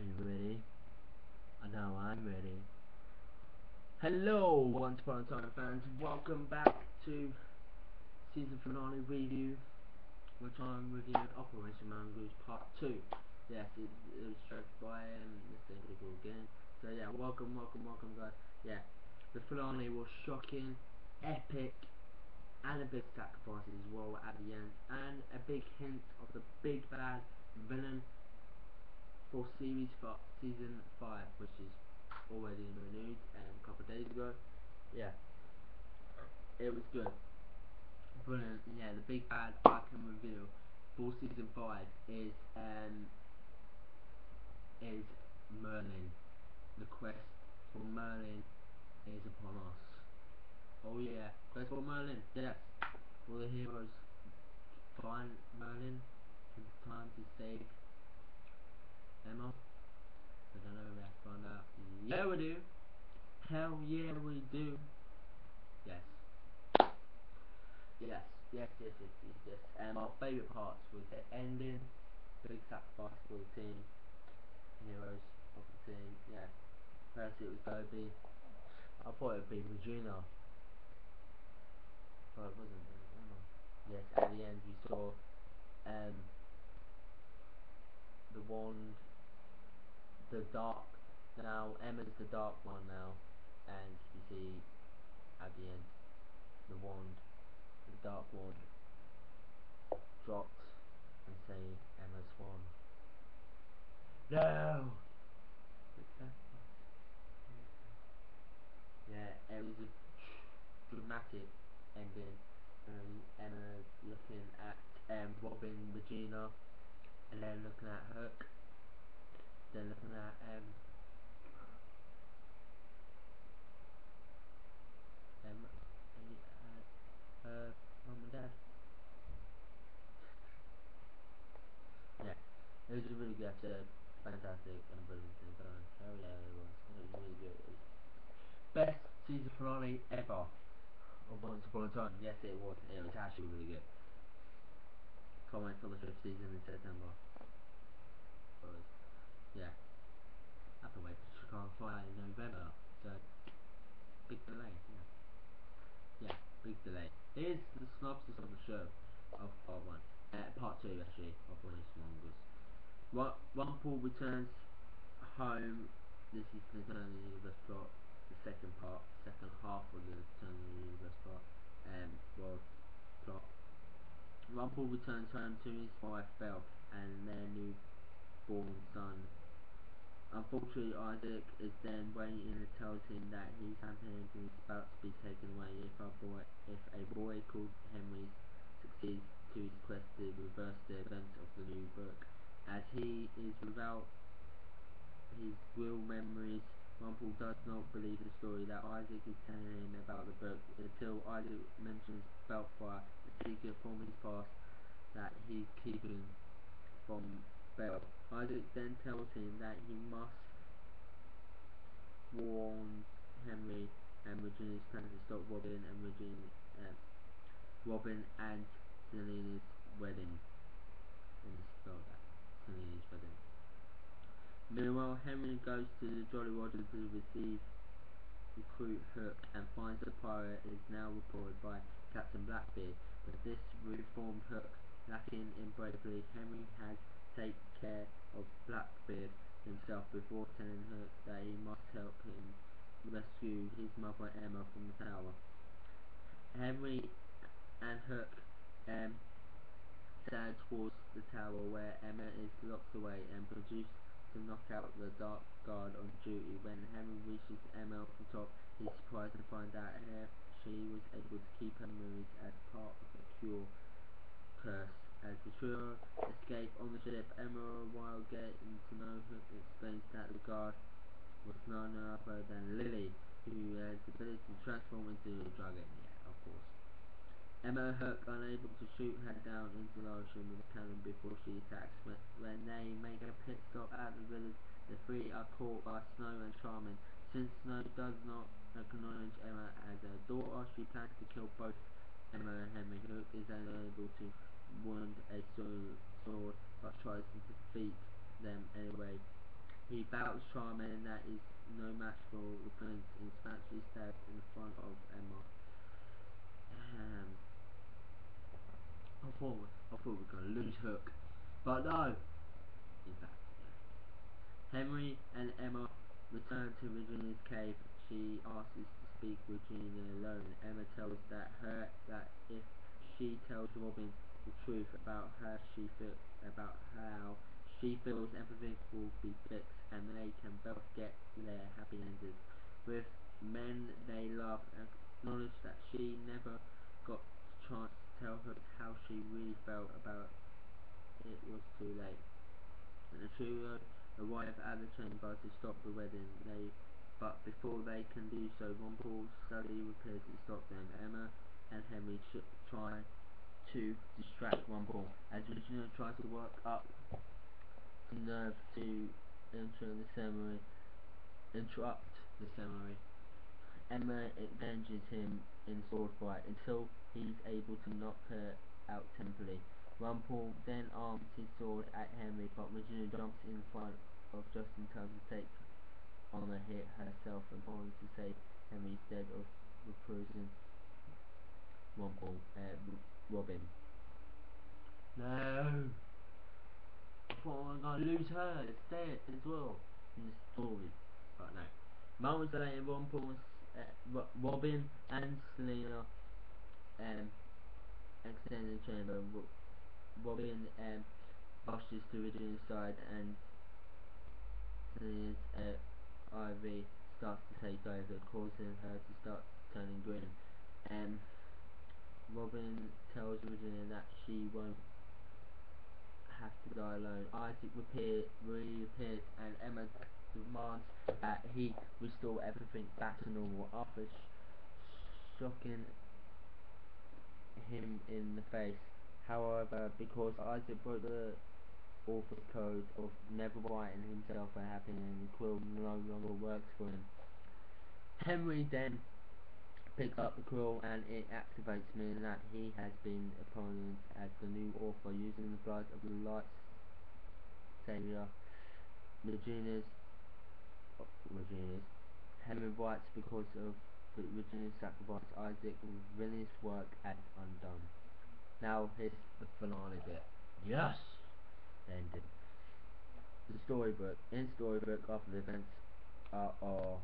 Are you ready? I know I'm ready. Hello, Once Upon a Time fans. Welcome back to season finale review, which I'm reviewing Operation Mongoose Part 2. Yes, it, it was directed by um, Mr. Incredible again. So yeah, welcome, welcome, welcome guys. Yeah, the finale was shocking, epic, and a big sacrifice as well at the end, and a big hint of the big bad villain for series for season 5 which is already renewed um, a couple of days ago. Yeah. It was good. Brilliant. Yeah the big bad I can reveal for season 5 is um is Merlin. The quest for Merlin is upon us. Oh yeah. Quest for Merlin. Yes. All the heroes find Merlin. It's time to save Emma? I don't know if I found out. Yeah, we do. Hell yeah, we do. Yes. Yes, yes, yes, yes, yes, yes. And my favourite parts was the ending, big sacrifice for the team, heroes of the team. Yeah. First it was Toby. I thought it would be Regina. But it wasn't. Yes, at the end you saw um, the wand the dark. Now Emma's the dark one now and you see at the end the wand the dark wand dropped and say Emma's won no! Yeah it was a dramatic ending. Um, Emma looking at um, Robin Regina and then looking at Hook then looking at um, um uh, uh, and dad. Yeah, it was a really good episode, fantastic and brilliant. Oh yeah, it was. It was really good. Was best season finale ever of Once Upon a Time. Yes, it was. It was actually really good. Can't for the fifth season in September. But, yeah. To wait for Chicago Fire in November. So, big delay. Yeah, yeah big delay. Here's the synopsis of the show of part one. Uh, part two, actually, of Operation Mongoose. Rumple returns home. This is the Eternal Universe plot. The second part, second half of the Eternal Universe plot. Um, world plot. Rumple returns home to his wife Belf and their newborn son Unfortunately, Isaac is then waiting and tells him that his happiness is about to be taken away if a boy, if a boy called Henry succeeds to his quest to reverse the events of the new book. As he is without his real memories, Rumple does not believe the story that Isaac is telling him about the book until Isaac mentions Baelfire, a secret from his past that he's keeping from Belle. Isaac then tells him that he must warn Henry and Regina's plan to stop Robin and Regina, uh, Robin and Zelena's wedding. And spell that. Zelena's wedding. Meanwhile, Henry goes to the Jolly Roger to receive recruit Hook and finds the pirate is now reported by Captain Blackbeard, but this reformed Hook lacking in bravery, Henry has take care of Blackbeard himself before telling her that he must help him rescue his mother Emma from the tower. Henry and Hook um, sail towards the tower where Emma is locked away and produced to knock out the Dark Guard on duty. When Henry reaches Emma off the top, he's surprised to find out she was able to keep her memories as part of the cure curse. As the trio escape on the ship, Emma, while getting to know explains that the guard was none other than Lily, who has the ability to transform into a dragon. Yeah, of course. Emma Hook unable to shoot her down into the ocean with a cannon before she attacks. but When they make a pit stop at the village, the three are caught by Snow and Charming. Since Snow does not acknowledge Emma as her daughter, she plans to kill both Emma and Henry. Hook is unable to wound a sword but tries to defeat them anyway. He battles Charmin that is no match for the prince and eventually stabbed in front of Emma. Um, I thought, I thought we were going to lose Hook, but no, he's back. Henry and Emma return to Regina's cave. She asks to speak with Regina alone. Emma tells that her that if she tells Robin the truth about how she feel about how she feels everything will be fixed and they can both get their happy endings. With men they love and acknowledge that she never got a chance to tell her how she really felt about it was too late. And the trio arrive at the chamber to stop the wedding. They but before they can do so, Rumpel suddenly appears to stop them. Emma and Henry try to distract Rumpel as Regina tries to work up the nerve to enter the ceremony, interrupt the ceremony. Emma avenges him in sword fight until he's able to knock her out temporarily. Rumpel then arms his sword at Henry, but Regina jumps in front of just in time to take on a hit herself and on to save Henry instead of reprising Rumpel, uh, Robin. No! I thought I was going to lose her instead as well in the story. But no. Moments later, Rumpel, uh, Robin and Zelena um, extend the chamber. Robin um, rushes to Regina's side and Zelena's uh, Ivy starts to take over, causing her to start turning green. Um, Robin tells Regina that she won't have to die alone. Isaac reappear, reappears and Emma demands that he restore everything back to normal after sh shocking him in the face. However, because Isaac broke the author's code of never writing himself a happy the quill no longer works for him. Henry then picks up the quill and it activates meaning that he has been appointed as the new author using the blood of the light savior Regina's Regina's Henry writes because of the Regina's sacrifice Isaac villainous work as undone. Now here's the finale bit. Yes! Ended. The storybook. In Storybrooke after the events are, are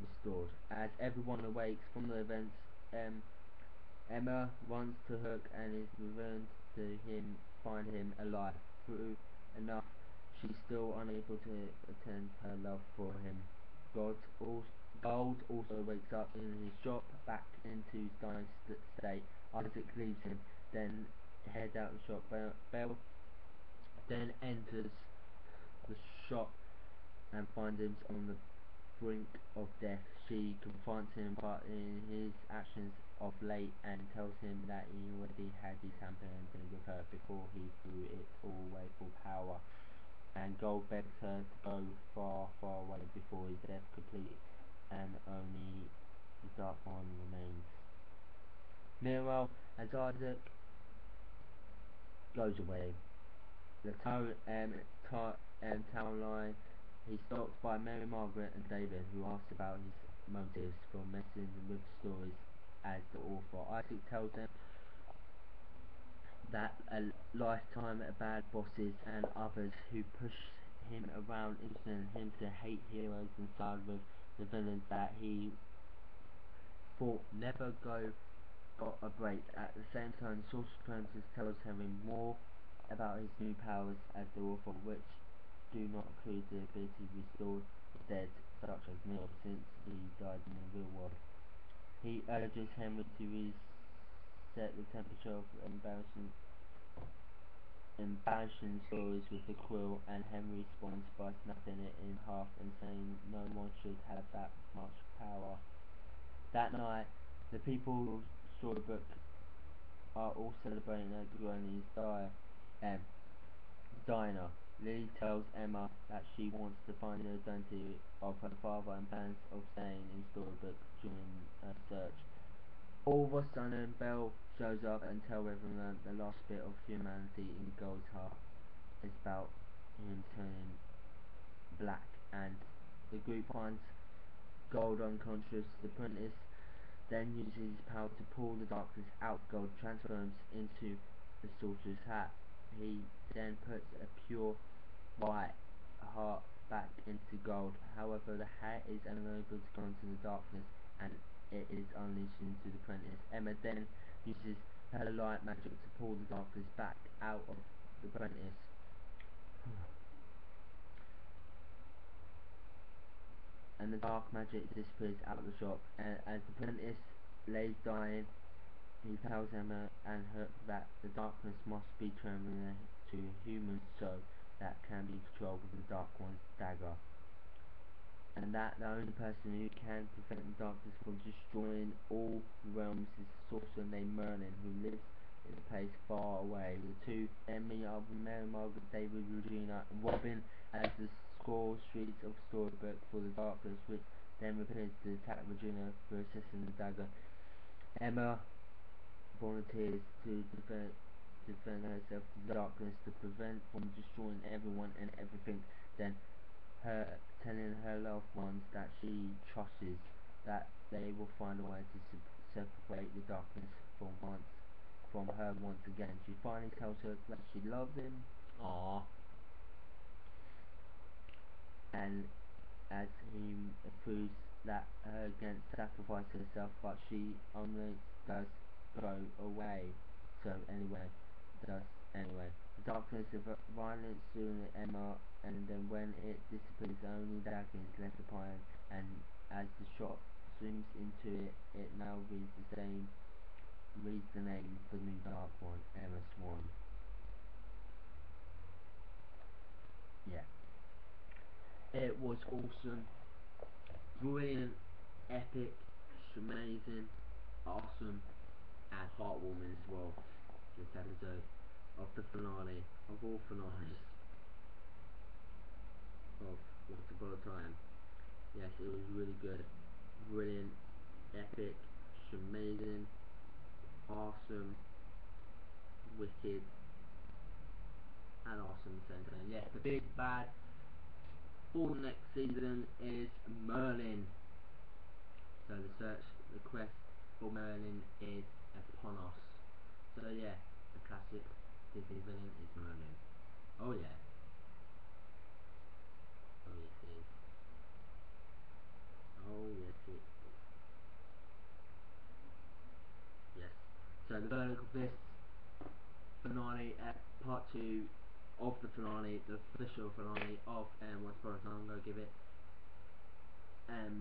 restored. As everyone awakes from the events, um, Emma runs to Hook and is returned to him, find him alive. Through enough, she's still unable to attend her love for him. God also, Gold also wakes up in his shop, back into dying state. Isaac leaves him, then heads out the shop. Belle then enters the shop and finds him on the brink of death. She confronts him but in his actions of late and tells him that he already had his campaign with her before he threw it all away for power. And Gold begs her to go far, far away before his death complete and only the dark one remains. Meanwhile, as Isaac goes away, the town, um, um, town line He's stopped by Mary Margaret and David, who ask about his motives for messing with stories as the author. Isaac tells them that a lifetime of bad bosses and others who push him around instilling him to hate heroes and side with the villains that he thought never go got a break. At the same time, Sorcerer's Apprentice tells Henry more about his new powers as the author, which do not include the ability to restore the dead, such as Neal, since he died in the real world. He urges Henry to reset the temperature of embarrassing, embarrassing stories with the quill, and Henry responds by snapping it in half and saying no one should have that much power. That night, the people of book are all celebrating at Granny's die, um, diner. Lily tells Emma that she wants to find the identity of her father and plans of staying in Storybrooke during her search. All of a sudden, Belle shows up and tells everyone the last bit of humanity in Gold's heart is about him turning black and the group finds Gold unconscious. The apprentice then uses his power to pull the darkness out. Gold transforms into the sorcerer's hat. He then puts a pure white heart back into gold. However, the hat is unable to go into the darkness and it is unleashed into the apprentice. Emma then uses her light magic to pull the darkness back out of the apprentice. and the dark magic disappears out of the shop. And as the apprentice lays dying, he tells Emma and her that the darkness must be turned to humans so that can be controlled with the Dark One's dagger. And that the only person who can prevent the darkness from destroying all realms is the sorcerer named Merlin, who lives in a place far away. The two then meet up with Mary Margaret, David, Regina, and Robin as the score streets of Storybrooke for the darkness, which then appears to attack Regina for assisting the dagger. Emma volunteers to defend, defend herself from the darkness to prevent from destroying everyone and everything. Then her telling her loved ones that she trusts that they will find a way to separate the darkness from once from her once again. She finally tells her that she loves him. Aww. And as he proves that her against sacrifice herself, but she only does go away. So anyway, does anyway. The darkness of violence soon Emma, and then when it disappears, only darkness left behind, and as the shot zooms into it, it now reads the same reads the name for the new Dark One, Emma Swan. Yeah. It was awesome, brilliant, epic, amazing, awesome, and heartwarming as well. This episode of the finale, of all finales, of Once Upon a Time. Yes, it was really good, brilliant, epic, amazing, awesome, wicked, and awesome at the same time. Yes, the big bad for next season is Merlin. So the search, the quest for Merlin is upon us. So yeah, the classic Disney villain is Merlin. Oh yeah. Oh yes it is. Oh yes it is. Yes. So the verdict of this finale at part two of the finale, the official finale of um, Once Upon a Time, I'm going to give it um,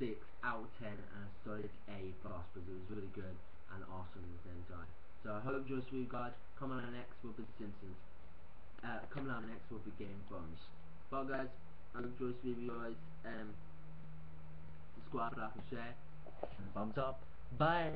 9.6 out of 10 and a solid A plus because it was really good and awesome at the same time. So I hope you enjoyed guys. Coming on next will be The Simpsons. Uh, coming on next will be Game Thrones. But guys, I hope you enjoyed you guys. Um, subscribe, like and share. And thumbs up. Bye.